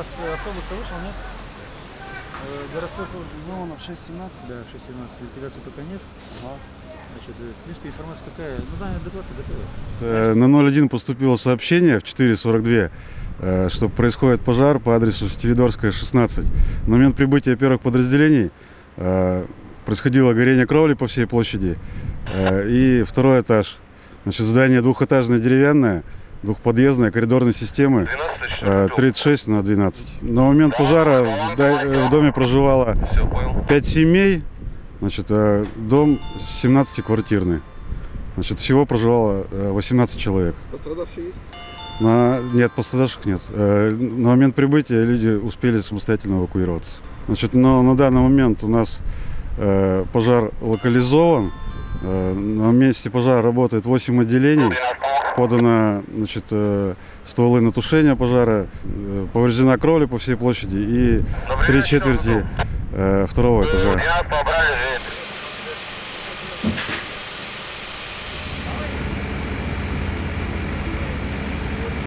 э, автобус-то вышел, нет? Э, Городской флот Зонов 6.17. Да, в 6.17 ликвидации пока нет. Ага. Значит, э, в принципе, информация какая? Ну да, доклад готовы. На 01 поступило сообщение в 4.42, э, что происходит пожар по адресу Стивидорская, 16. На момент прибытия первых подразделений э, происходило горение кровли по всей площади. Э, И второй этаж. Значит, здание двухэтажное деревянное, двухподъездное, коридорной системы, э, 36 на 12. На момент пожара в э, доме проживало 5 семей, значит, э, дом 17-квартирный. Значит, всего проживало э, 18 человек. Пострадавшие есть? На... Нет, пострадавших нет. Э, На момент прибытия люди успели самостоятельно эвакуироваться. Значит, но на данный момент у нас э, пожар локализован. Э, На месте пожара работает 8 отделений. Подано значит, э, стволы на тушение пожара. э, Повреждена кровля по всей площади и три четверти э, второго этажа.